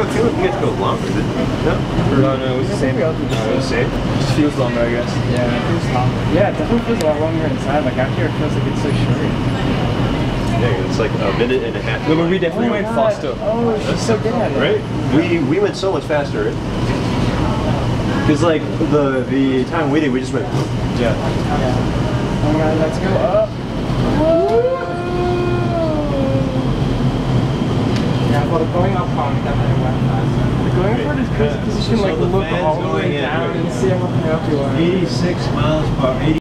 have a feeling we get to go longer, didn't we? No? No, no, it was the same. No, No, it was the same. Just feels longer, I guess. Yeah, it feels longer. Yeah, it definitely feels a lot longer inside. Like out here, it feels like it's so short. Yeah, it's like a minute and a half. No, but we definitely Oh went God. faster. Oh, she's so good at it. Right? We we went so much faster. Because like the the time we did, we just went. Yeah. Yeah. Oh my god, let's go up. Yeah, well, the going up part definitely went faster. The going part is crazy because you can like look all the way down and see everything up you are. 86 miles per 80